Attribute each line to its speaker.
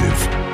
Speaker 1: exclusive.